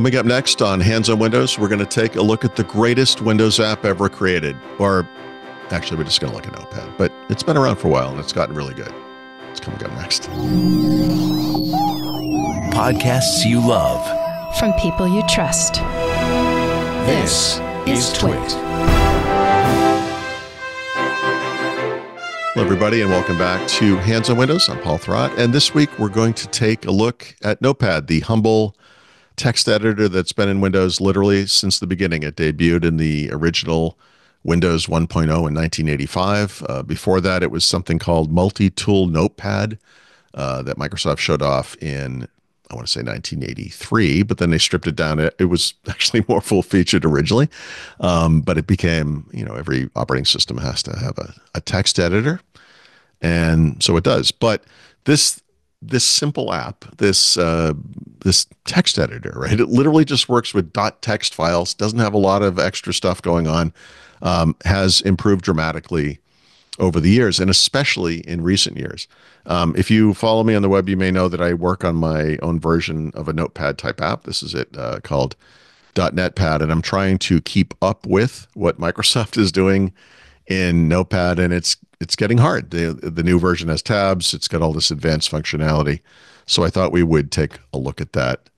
Coming up next on Hands on Windows, we're going to take a look at the greatest Windows app ever created. Or actually, we're just going to look at Notepad, but it's been around for a while and it's gotten really good. It's coming up next. Podcasts you love from people you trust. This, is Twit. Hello, everybody, and welcome back to Hands on Windows. I'm Paul Thurrott, and this week we're going to take a look at Notepad, the humble text editor that's been in Windows literally since the beginning. It debuted in the original Windows 1.0 in 1985. Uh, before that, it was something called Multi Tool Notepad uh, that Microsoft showed off in, I want to say 1983, but then they stripped it down. It, it was actually more full featured originally, um, but it became, you know, every operating system has to have a, a text editor. And so it does. But this this simple app, this uh, this text editor, right? It literally just works with dot .text files. Doesn't have a lot of extra stuff going on. Um, has improved dramatically over the years, and especially in recent years. Um, if you follow me on the web, you may know that I work on my own version of a Notepad type app. This is it uh, called .NETPAD, and I'm trying to keep up with what Microsoft is doing in Notepad, and it's it's getting hard. The the new version has tabs. It's got all this advanced functionality. So I thought we would take a look at that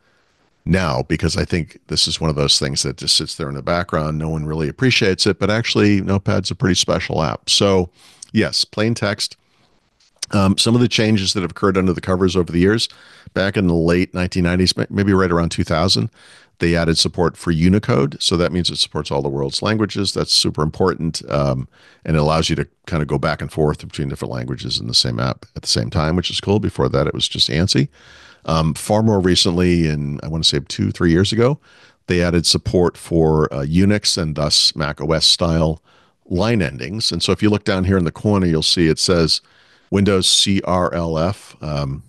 now because I think this is one of those things that just sits there in the background. No one really appreciates it, but actually Notepad's a pretty special app. So yes, plain text. Um, some of the changes that have occurred under the covers over the years, back in the late 1990s, maybe right around 2000, they added support for Unicode, so that means it supports all the world's languages. That's super important, um, and it allows you to kind of go back and forth between different languages in the same app at the same time, which is cool. Before that, it was just ANSI. Um, far more recently, in I want to say two, three years ago, they added support for uh, Unix and thus Mac OS style line endings. And so if you look down here in the corner, you'll see it says Windows CRLF. Um,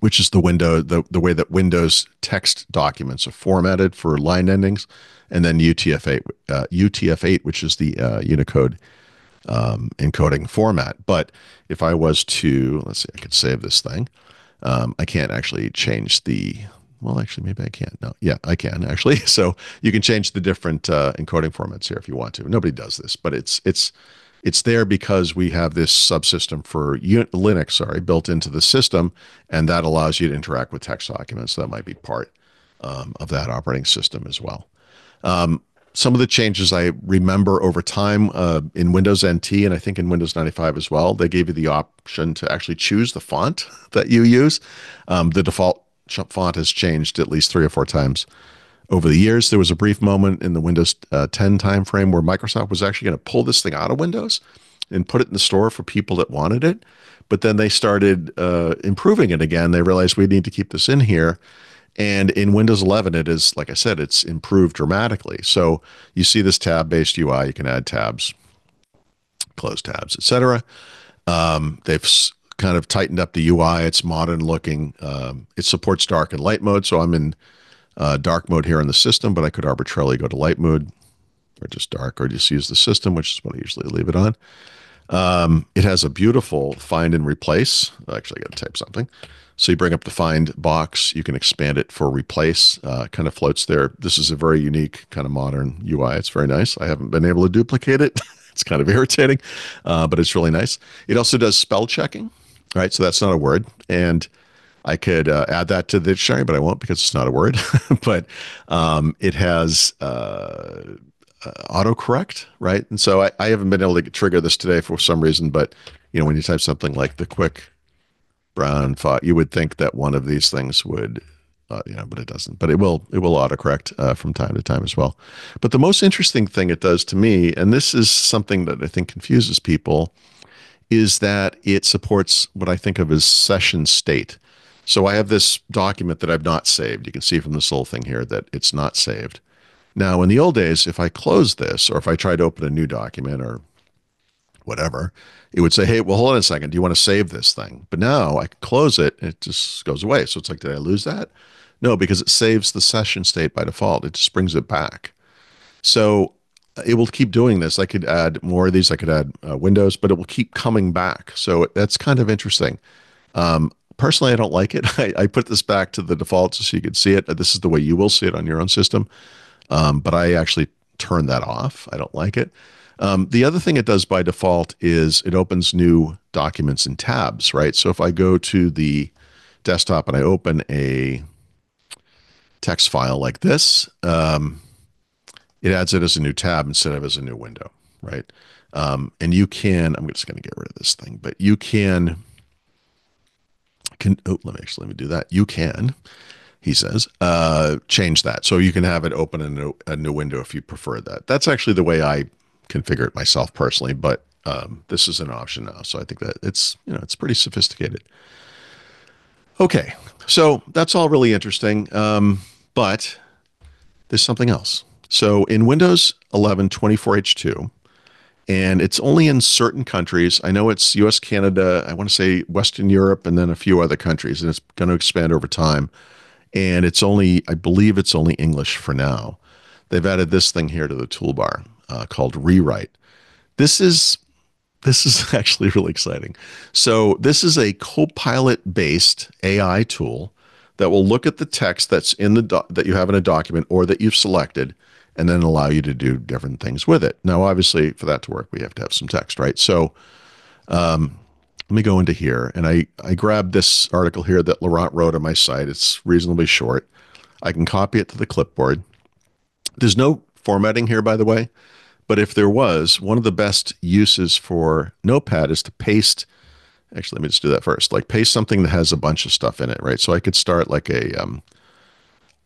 which is the window the, the way that Windows text documents are formatted for line endings, and then UTF-8 uh, UTF-8, which is the uh, Unicode um, encoding format. But if I was to let's see, I could save this thing. Um, I can't actually change the well, actually, maybe I can't No, yeah, I can actually. So you can change the different uh, encoding formats here if you want to. Nobody does this, but it's it's it's there because we have this subsystem for Linux, sorry, built into the system, and that allows you to interact with text documents. That might be part um, of that operating system as well. Um, some of the changes I remember over time uh, in Windows NT and I think in Windows 95 as well, they gave you the option to actually choose the font that you use. Um, the default font has changed at least three or four times over the years. There was a brief moment in the Windows uh, 10 timeframe where Microsoft was actually going to pull this thing out of Windows and put it in the store for people that wanted it. But then they started uh, improving it again. They realized we need to keep this in here. And in Windows 11, it is, like I said, it's improved dramatically. So you see this tab based UI, you can add tabs, close tabs, etc. Um, they've kind of tightened up the UI. It's modern looking. Um, it supports dark and light mode. So I'm in uh, dark mode here in the system, but I could arbitrarily go to light mode or just dark or just use the system, which is what I usually leave it on. Um, it has a beautiful find and replace. Actually, I got to type something. So you bring up the find box, you can expand it for replace. Uh, kind of floats there. This is a very unique kind of modern UI. It's very nice. I haven't been able to duplicate it. it's kind of irritating, uh, but it's really nice. It also does spell checking, right? So that's not a word. And I could uh, add that to the dictionary, but I won't because it's not a word. but um, it has uh, uh, autocorrect, right? And so I, I, haven't been able to trigger this today for some reason. But you know, when you type something like the quick brown font, you would think that one of these things would, uh, you know, but it doesn't. But it will it will autocorrect uh, from time to time as well. But the most interesting thing it does to me, and this is something that I think confuses people, is that it supports what I think of as session state. So I have this document that I've not saved. You can see from this little thing here that it's not saved. Now, in the old days, if I close this or if I try to open a new document or whatever, it would say, hey, well, hold on a second. Do you want to save this thing? But now I close it and it just goes away. So it's like, did I lose that? No, because it saves the session state by default. It just brings it back. So it will keep doing this. I could add more of these. I could add uh, windows, but it will keep coming back. So that's kind of interesting. Um, personally, I don't like it. I, I, put this back to the default so you can see it. This is the way you will see it on your own system. Um, but I actually turn that off. I don't like it. Um, the other thing it does by default is it opens new documents and tabs, right? So if I go to the desktop and I open a text file like this, um, it adds it as a new tab instead of as a new window, right? Um, and you can, I'm just going to get rid of this thing, but you can, can, oh, let me actually, let me do that. You can, he says, uh, change that. So you can have it open a new, a new window if you prefer that. That's actually the way I configure it myself personally, but um, this is an option now. So I think that it's, you know, it's pretty sophisticated. Okay. So that's all really interesting. Um, but there's something else. So in Windows 11 24H2, and it's only in certain countries. I know it's US, Canada, I want to say Western Europe, and then a few other countries, and it's going to expand over time. And it's only, I believe it's only English for now. They've added this thing here to the toolbar uh, called Rewrite. This is this is actually really exciting. So this is a Copilot based AI tool that will look at the text that's in the that you have in a document or that you've selected and then allow you to do different things with it. Now, obviously, for that to work, we have to have some text, right? So, um, let me go into here, and I I grabbed this article here that Laurent wrote on my site. It's reasonably short. I can copy it to the clipboard. There's no formatting here, by the way, but if there was, one of the best uses for Notepad is to paste. Actually, let me just do that first. Like paste something that has a bunch of stuff in it, right? So I could start like a um,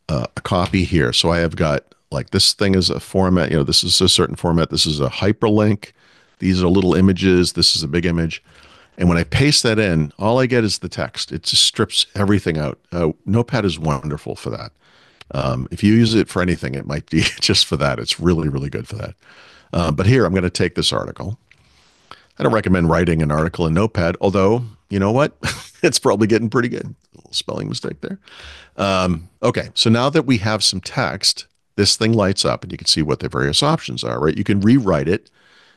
uh, a copy here. So I have got like this thing is a format, you know, this is a certain format. This is a hyperlink. These are little images. This is a big image. And when I paste that in, all I get is the text. It just strips everything out. Uh, Notepad is wonderful for that. Um, if you use it for anything, it might be just for that. It's really, really good for that. Uh, but here, I'm going to take this article. I don't recommend writing an article in Notepad, although, you know what? it's probably getting pretty good. A little spelling mistake there. Um, okay, so now that we have some text, this thing lights up and you can see what the various options are, right? You can rewrite it.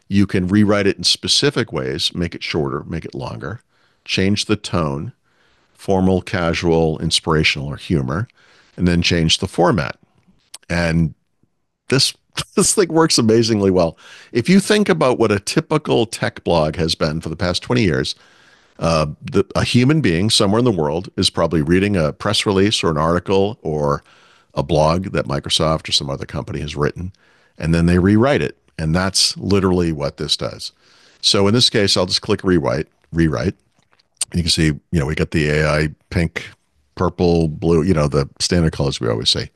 You can rewrite it in specific ways, make it shorter, make it longer, change the tone, formal, casual, inspirational, or humor, and then change the format. And this this thing works amazingly well. If you think about what a typical tech blog has been for the past 20 years, uh, the, a human being somewhere in the world is probably reading a press release or an article or a blog that Microsoft or some other company has written, and then they rewrite it. And that's literally what this does. So in this case, I'll just click rewrite, rewrite. You can see, you know, we got the AI pink, purple, blue, you know, the standard colors we always say.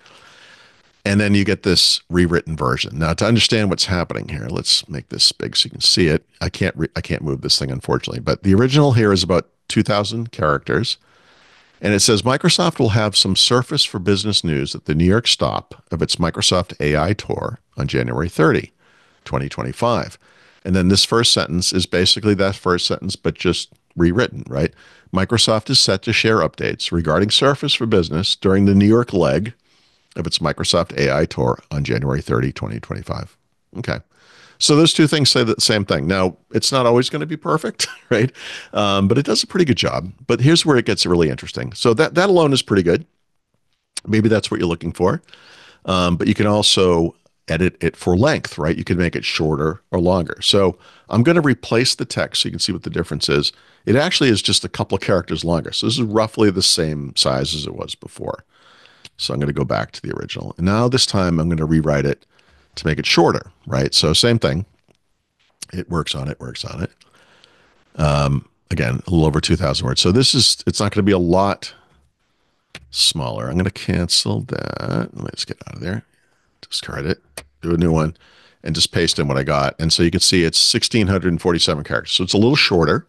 And then you get this rewritten version. Now, to understand what's happening here, let's make this big so you can see it. I can't I can't move this thing unfortunately, but the original here is about 2,000 characters. And it says Microsoft will have some Surface for Business news at the New York stop of its Microsoft AI Tour on January 30, 2025. And then this first sentence is basically that first sentence, but just rewritten, right? Microsoft is set to share updates regarding Surface for Business during the New York leg of its Microsoft AI Tour on January 30, 2025. Okay. So those two things say the same thing. Now, it's not always going to be perfect, right? Um, but it does a pretty good job. But here's where it gets really interesting. So that that alone is pretty good. Maybe that's what you're looking for. Um, but you can also edit it for length, right? You can make it shorter or longer. So I'm going to replace the text so you can see what the difference is. It actually is just a couple of characters longer. So this is roughly the same size as it was before. So I'm going to go back to the original. And now this time I'm going to rewrite it to make it shorter, right? So same thing. It works on it, works on it. Um, again, a little over 2,000 words. So this is, it's not going to be a lot smaller. I'm going to cancel that. Let me just get out of there. Discard it. Do a new one and just paste in what I got. And so you can see it's 1,647 characters. So it's a little shorter.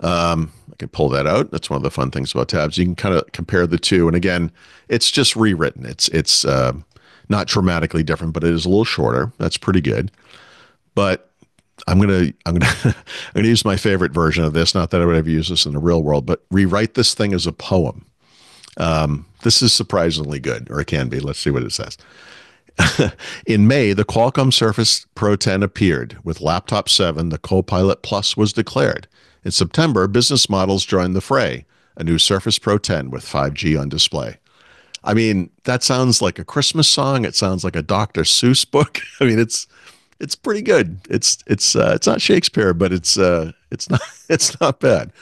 Um, I can pull that out. That's one of the fun things about tabs. You can kind of compare the two. And again, it's just rewritten. It's, it's, uh, not dramatically different, but it is a little shorter. That's pretty good. But I'm gonna I'm gonna I'm gonna use my favorite version of this. Not that I would ever use this in the real world, but rewrite this thing as a poem. Um, this is surprisingly good, or it can be. Let's see what it says. in May, the Qualcomm Surface Pro 10 appeared. With Laptop 7, the Copilot Plus was declared. In September, business models joined the fray. a new Surface Pro 10 with 5G on display. I mean, that sounds like a Christmas song. It sounds like a Dr. Seuss book. I mean, it's it's pretty good. It's it's uh, it's not Shakespeare, but it's uh, it's not it's not bad.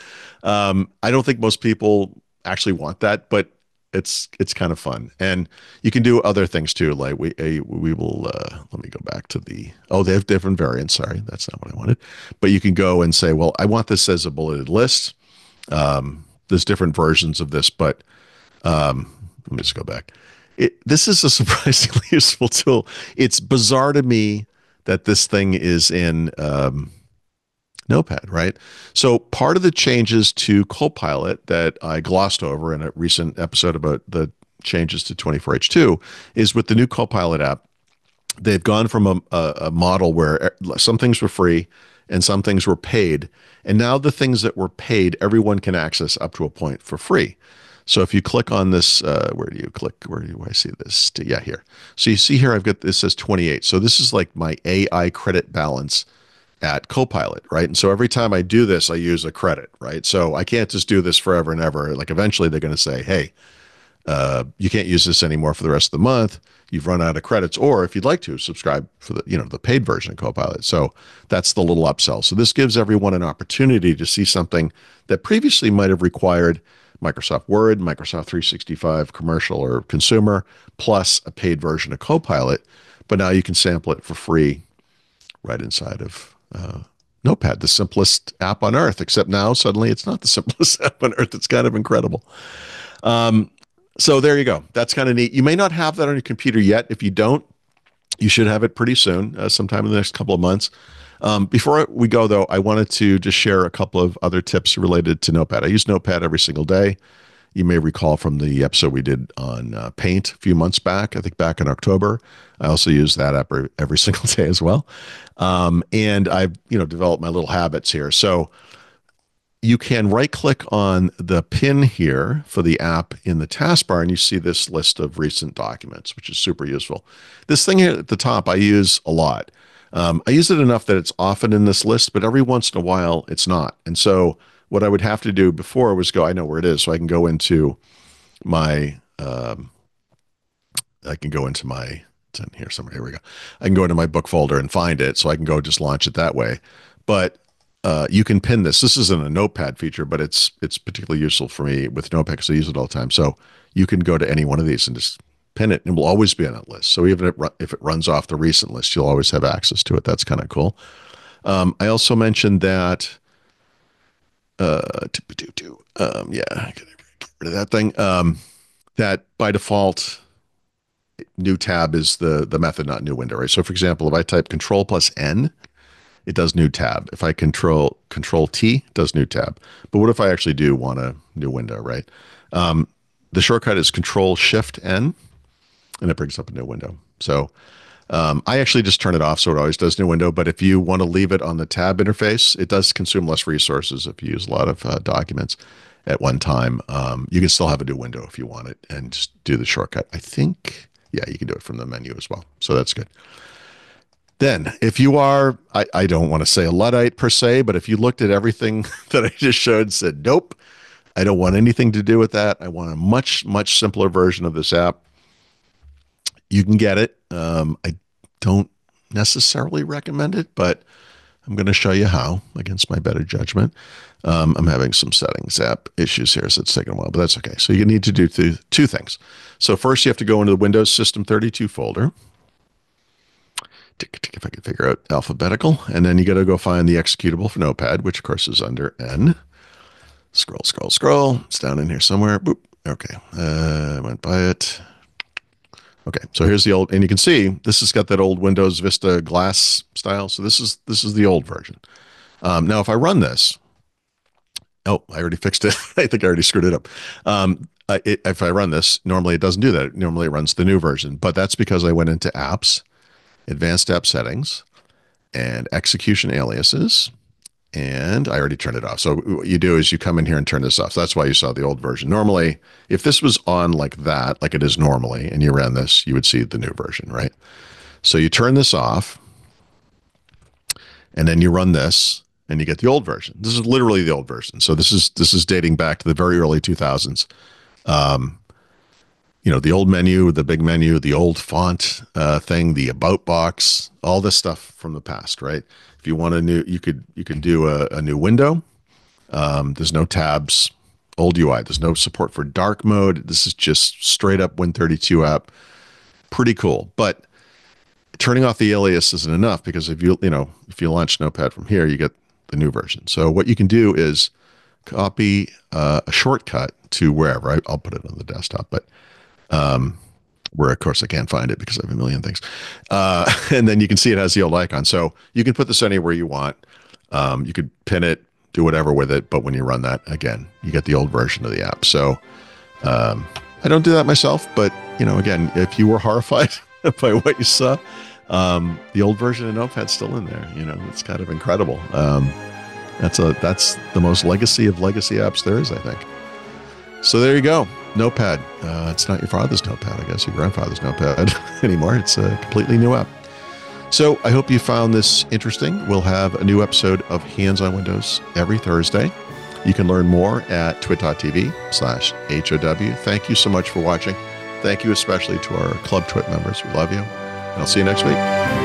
Um, I don't think most people actually want that, but it's it's kind of fun, and you can do other things too. Like we we will uh, let me go back to the oh they have different variants. Sorry, that's not what I wanted. But you can go and say, well, I want this as a bulleted list. Um, there's different versions of this, but um, let me just go back. It, this is a surprisingly useful tool. It's bizarre to me that this thing is in um, Notepad, right? So part of the changes to Copilot that I glossed over in a recent episode about the changes to 24H2 is with the new Copilot app, they've gone from a, a, a model where some things were free and some things were paid. And now the things that were paid, everyone can access up to a point for free. So if you click on this, uh, where do you click? Where do I see this? Yeah, here. So you see here, I've got this says 28. So this is like my AI credit balance at Copilot, right? And so every time I do this, I use a credit, right? So I can't just do this forever and ever. Like eventually they're going to say, hey, uh, you can't use this anymore for the rest of the month. You've run out of credits, or if you'd like to, subscribe for the you know the paid version of Copilot. So that's the little upsell. So this gives everyone an opportunity to see something that previously might have required Microsoft Word, Microsoft 365 commercial or consumer, plus a paid version of Copilot. But now you can sample it for free right inside of uh, Notepad, the simplest app on earth. Except now suddenly it's not the simplest app on earth. It's kind of incredible. Um, so there you go. That's kind of neat. You may not have that on your computer yet. If you don't, you should have it pretty soon, uh, sometime in the next couple of months. Um, before we go, though, I wanted to just share a couple of other tips related to Notepad. I use Notepad every single day. You may recall from the episode we did on uh, Paint a few months back, I think back in October. I also use that app every, single day as well. Um, and I've, you know, developed my little habits here. So you can right click on the pin here for the app in the taskbar and you see this list of recent documents, which is super useful. This thing here at the top I use a lot. Um, I use it enough that it's often in this list, but every once in a while it's not. And so what I would have to do before was go, I know where it is. So I can go into my, um, I can go into my, it's in here somewhere. Here we go. I can go into my book folder and find it. So I can go just launch it that way. But uh, you can pin this. This isn't a notepad feature, but it's it's particularly useful for me with notepad because I use it all the time. So you can go to any one of these and just pin it and will always be on that list. So even if it runs off the recent list, you'll always have access to it. That's kind of cool. Um, I also mentioned that, uh, um, yeah, get rid of that thing. Um, that by default, new tab is the the method, not new window, right? So for example, if I type Control plus N, it does new tab. If I control Control T, does new tab. But what if I actually do want a new window, right? Um, the shortcut is Control Shift N, and it brings up a new window. So um, I actually just turn it off so it always does new window. But if you want to leave it on the tab interface, it does consume less resources if you use a lot of uh, documents at one time. Um, you can still have a new window if you want it and just do the shortcut. I think, yeah, you can do it from the menu as well. So that's good. Then, if you are, I, I don't want to say a Luddite per se, but if you looked at everything that I just showed said, nope, I don't want anything to do with that. I want a much, much simpler version of this app you can get it. Um, I don't necessarily recommend it, but I'm going to show you how against my better judgment. Um, I'm having some settings app issues here, so it's taking a while, but that's okay. So you need to do two, two things. So first, you have to go into the Windows System 32 folder. If I can figure out alphabetical, and then you got to go find the executable for Notepad, which of course is under N. Scroll, scroll, scroll. It's down in here somewhere. Boop. Okay, uh, I went by it. Okay, so here's the old, and you can see this has got that old Windows Vista glass style. So this is this is the old version. Um, now, if I run this, oh, I already fixed it. I think I already screwed it up. Um, it, if I run this, normally it doesn't do that. Normally it runs the new version, but that's because I went into Apps, Advanced App Settings, and Execution Aliases, and I already turned it off. So what you do is you come in here and turn this off. So that's why you saw the old version. Normally, if this was on like that, like it is normally, and you ran this, you would see the new version, right? So you turn this off, and then you run this, and you get the old version. This is literally the old version. So this is this is dating back to the very early 2000s. Um, you know, the old menu, the big menu, the old font uh, thing, the about box, all this stuff from the past, right? If you want a new, you could you can do a, a new window. Um, there's no tabs, old UI. There's no support for dark mode. This is just straight up Win32 app. Pretty cool, but turning off the alias isn't enough because if you you know if you launch Notepad from here, you get the new version. So what you can do is copy uh, a shortcut to wherever. I, will put it on the desktop, but um, where of course I can't find it because I have a million things. Uh, and then you can see it has the old icon. So you can put this anywhere you want. Um, you could pin it, do whatever with it. But when you run that again, you get the old version of the app. So um, I don't do that myself, but you know, again, if you were horrified by what you saw, um, the old version of Notepad's still in there. You know, it's kind of incredible. Um, that's a that's the most legacy of legacy apps there is, I think. So there you go. Notepad. Uh, it's not your father's notepad, I guess, your grandfather's notepad anymore. It's a completely new app. So I hope you found this interesting. We'll have a new episode of Hands on Windows every Thursday. You can learn more at twit.tv slash HOW. Thank you so much for watching. Thank you especially to our Club Twit members. We love you. And I'll see you next week.